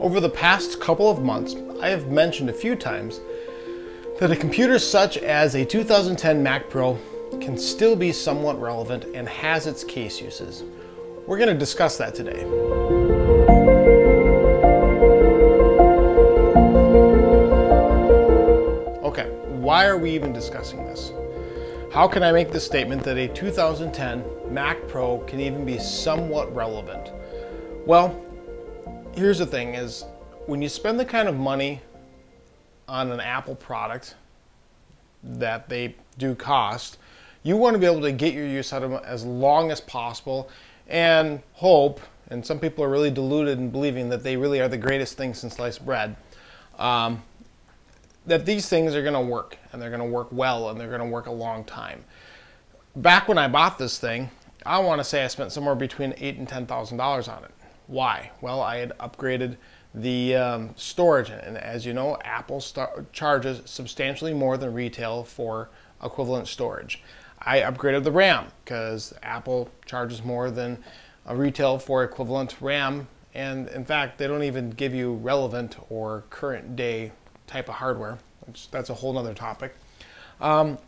Over the past couple of months, I have mentioned a few times that a computer such as a 2010 Mac Pro can still be somewhat relevant and has its case uses. We're going to discuss that today. Okay, why are we even discussing this? How can I make the statement that a 2010 Mac Pro can even be somewhat relevant? Well, here's the thing is when you spend the kind of money on an Apple product that they do cost, you want to be able to get your use out of them as long as possible and hope, and some people are really deluded in believing that they really are the greatest thing since sliced bread, um, that these things are going to work and they're going to work well and they're going to work a long time. Back when I bought this thing, I want to say I spent somewhere between eight and ten thousand dollars on it. Why? Well, I had upgraded the um, storage, and as you know, Apple charges substantially more than retail for equivalent storage. I upgraded the RAM because Apple charges more than retail for equivalent RAM, and in fact, they don't even give you relevant or current day type of hardware. That's a whole other topic. Um,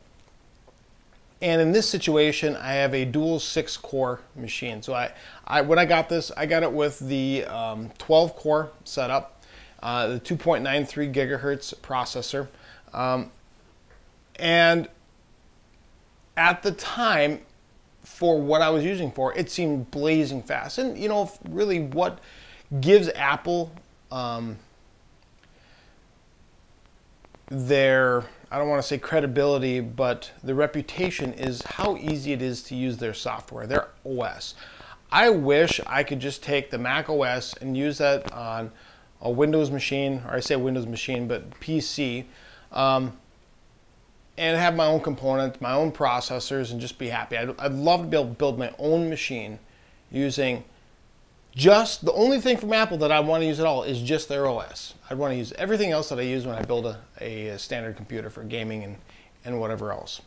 and in this situation, I have a dual six core machine. So I, I when I got this, I got it with the um, 12 core setup, uh, the 2.93 gigahertz processor. Um, and at the time, for what I was using for, it seemed blazing fast. And you know, really what gives Apple um, their I don't want to say credibility, but the reputation is how easy it is to use their software, their OS. I wish I could just take the Mac OS and use that on a Windows machine, or I say Windows machine, but PC, um, and have my own components, my own processors, and just be happy. I'd, I'd love to be able to build my own machine using just the only thing from Apple that I want to use at all is just their OS. I'd want to use everything else that I use when I build a, a standard computer for gaming and, and whatever else.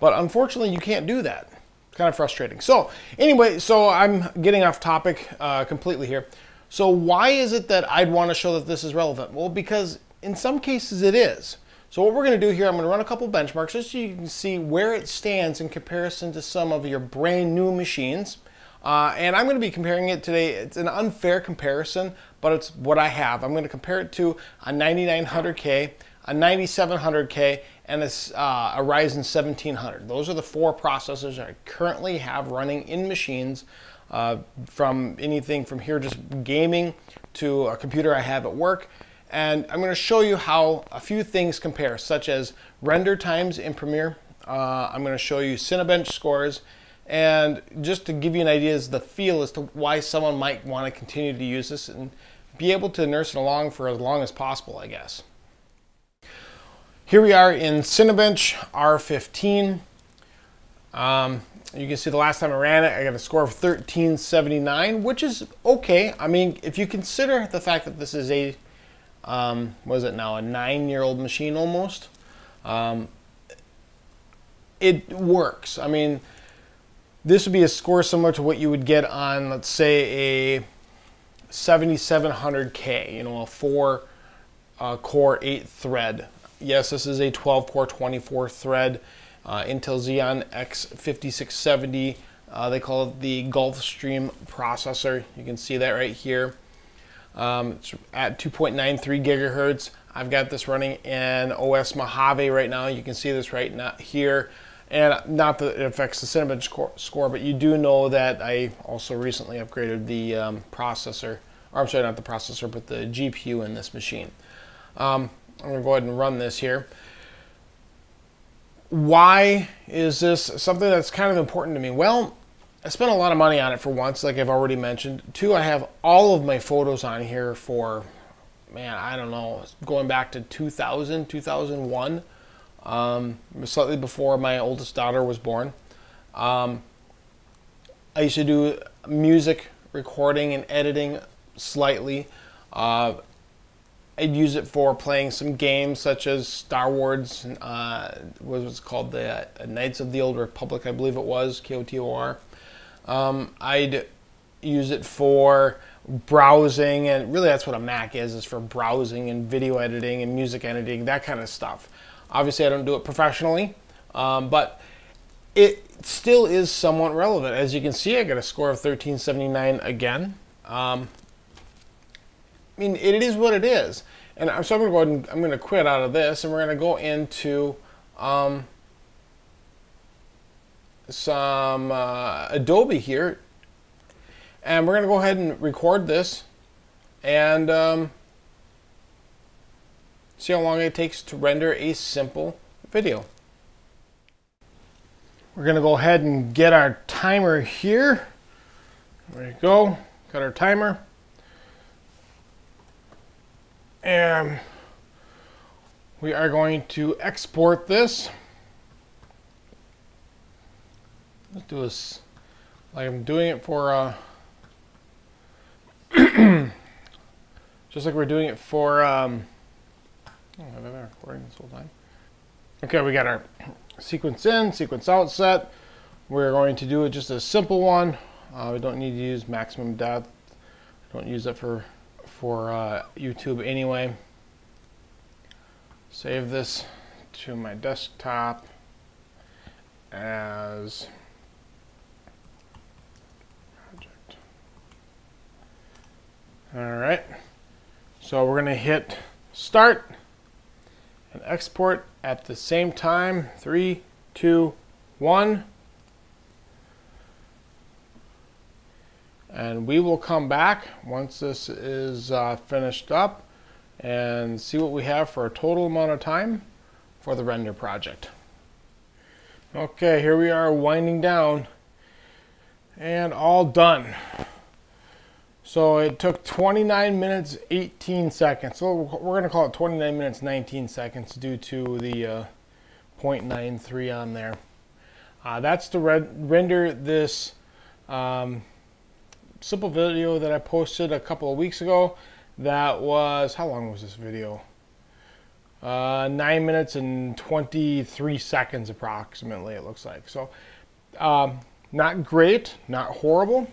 But unfortunately, you can't do that. It's kind of frustrating. So anyway, so I'm getting off topic uh, completely here. So why is it that I'd want to show that this is relevant? Well, because in some cases it is. So what we're going to do here, I'm going to run a couple benchmarks just so you can see where it stands in comparison to some of your brand new machines. Uh, and I'm going to be comparing it today. It's an unfair comparison, but it's what I have. I'm going to compare it to a 9900K, a 9700K, and a, uh, a Ryzen 1700. Those are the four processors I currently have running in machines uh, from anything from here, just gaming to a computer I have at work. And I'm going to show you how a few things compare, such as render times in Premiere. Uh, I'm going to show you Cinebench scores and just to give you an idea as the feel as to why someone might want to continue to use this and be able to nurse it along for as long as possible, I guess. Here we are in Cinebench R15. Um, you can see the last time I ran it, I got a score of 1379, which is okay. I mean, if you consider the fact that this is a, um, was it now, a nine-year-old machine almost, um, it works. I mean, this would be a score similar to what you would get on, let's say, a 7700K, you know, a four uh, core, eight thread. Yes, this is a 12 core, 24 thread uh, Intel Xeon X5670. Uh, they call it the Gulfstream processor. You can see that right here. Um, it's at 2.93 gigahertz. I've got this running in OS Mojave right now. You can see this right now here. And not that it affects the Cinebench score, but you do know that I also recently upgraded the um, processor, or I'm sorry, not the processor, but the GPU in this machine. Um, I'm going to go ahead and run this here. Why is this something that's kind of important to me? Well, I spent a lot of money on it for once, like I've already mentioned. Two, I have all of my photos on here for, man, I don't know, going back to 2000, 2001 um, slightly before my oldest daughter was born. Um, I used to do music recording and editing slightly. Uh, I'd use it for playing some games such as Star Wars, uh, what was called the uh, Knights of the Old Republic, I believe it was, KOTOR. Um, I'd use it for browsing, and really that's what a Mac is, is for browsing and video editing and music editing, that kind of stuff. Obviously, I don't do it professionally, um, but it still is somewhat relevant. As you can see, I got a score of 1379 again. Um, I mean, it is what it is. And so I'm going to go ahead and I'm going to quit out of this, and we're going to go into um, some uh, Adobe here, and we're going to go ahead and record this, and um, see how long it takes to render a simple video. We're going to go ahead and get our timer here. There we go. Got our timer. And we are going to export this. Let's do this like I'm doing it for, uh, just like we're doing it for, um, oh, I've been recording this whole time. Okay, we got our sequence in, sequence out set. We're going to do it just a simple one. Uh, we don't need to use maximum depth. don't use it for, for uh, YouTube anyway. Save this to my desktop as project. All right. So we're going to hit start and export at the same time. Three, two, one. And we will come back once this is uh, finished up and see what we have for a total amount of time for the render project. Okay, here we are winding down and all done. So it took 29 minutes 18 seconds. So we're going to call it 29 minutes 19 seconds due to the uh, 0.93 on there. Uh, that's to render this um, simple video that I posted a couple of weeks ago. That was, how long was this video? Uh, 9 minutes and 23 seconds approximately, it looks like. So, um, not great, not horrible.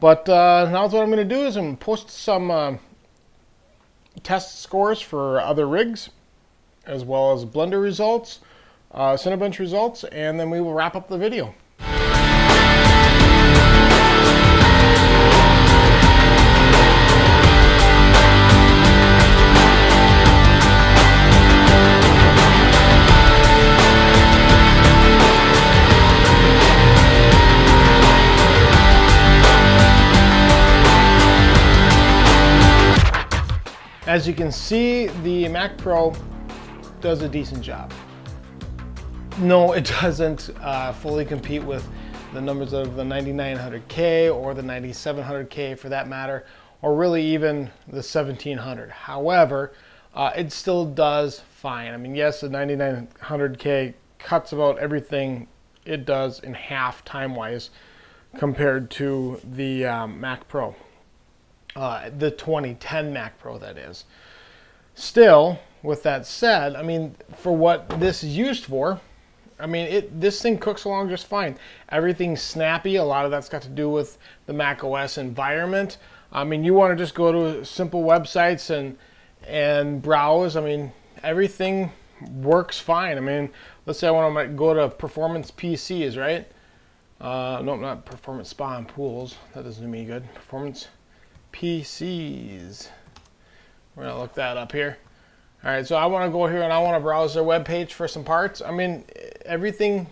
But uh, now what I'm going to do is I'm going to post some uh, test scores for other rigs, as well as Blender results, uh, Cinebench results, and then we will wrap up the video. As you can see, the Mac Pro does a decent job. No, it doesn't uh, fully compete with the numbers of the 9900K or the 9700K for that matter, or really even the 1700. However, uh, it still does fine. I mean, yes, the 9900K cuts about everything it does in half time-wise compared to the um, Mac Pro uh, the 2010 Mac Pro, that is. Still, with that said, I mean, for what this is used for, I mean, it this thing cooks along just fine. Everything's snappy. A lot of that's got to do with the Mac OS environment. I mean, you want to just go to simple websites and and browse. I mean, everything works fine. I mean, let's say I want to go to performance PCs, right? Uh, no, not performance spa and pools. That doesn't do me good. Performance PCs. We're gonna look that up here. All right, so I wanna go here and I wanna browse their web page for some parts. I mean, everything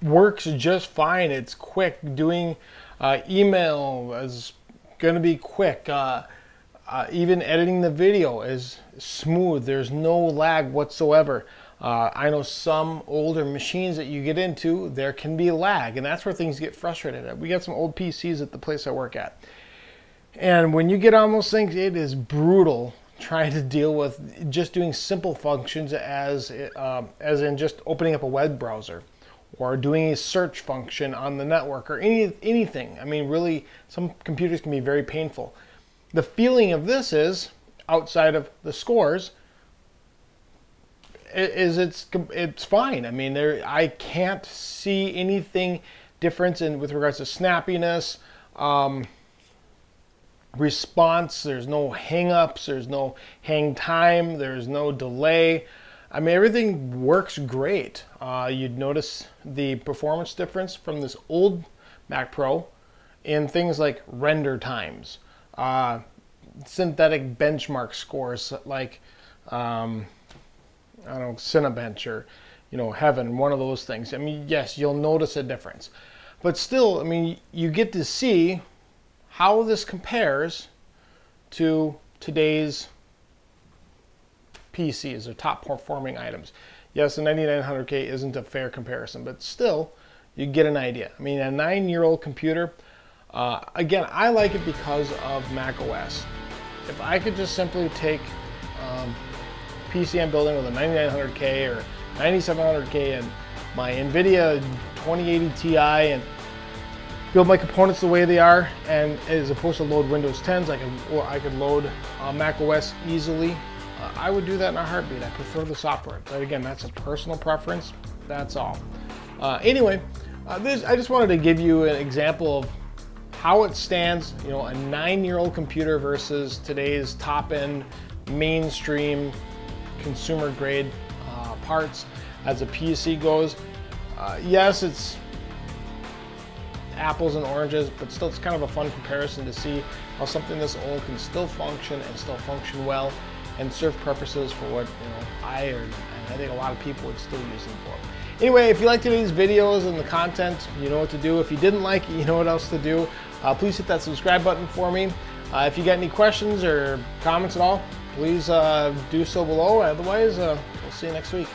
works just fine. It's quick. Doing uh, email is gonna be quick. Uh, uh, even editing the video is smooth. There's no lag whatsoever. Uh, I know some older machines that you get into, there can be lag, and that's where things get frustrated. We got some old PCs at the place I work at. And when you get on those things, it is brutal trying to deal with just doing simple functions as, um, as in just opening up a web browser or doing a search function on the network or any, anything. I mean, really, some computers can be very painful. The feeling of this is, outside of the scores, is it's it's fine. I mean, there I can't see anything different in with regards to snappiness. Um, response, there's no hang-ups, there's no hang time, there's no delay. I mean, everything works great. Uh, you'd notice the performance difference from this old Mac Pro in things like render times, uh, synthetic benchmark scores like, um, I don't know, Cinebench or, you know, Heaven, one of those things. I mean, yes, you'll notice a difference. But still, I mean, you get to see how this compares to today's PCs or top performing items. Yes, the 9900K isn't a fair comparison, but still, you get an idea. I mean, a nine-year-old computer, uh, again, I like it because of Mac OS. If I could just simply take um, PC I'm building with a 9900K or 9700K and my NVIDIA 2080 Ti and build my components the way they are and as opposed to load Windows 10s I could I could load uh, Mac OS easily. Uh, I would do that in a heartbeat. I prefer the software but again that's a personal preference. That's all. Uh, anyway uh, this I just wanted to give you an example of how it stands you know a nine-year-old computer versus today's top-end mainstream consumer grade uh, parts as a PC goes. Uh, yes it's apples and oranges, but still it's kind of a fun comparison to see how something this old can still function and still function well and serve purposes for what you know I or and I think a lot of people would still use them for. Anyway, if you liked these videos and the content, you know what to do. If you didn't like it, you know what else to do. Uh, please hit that subscribe button for me. Uh, if you got any questions or comments at all, please uh, do so below. Otherwise, uh, we'll see you next week.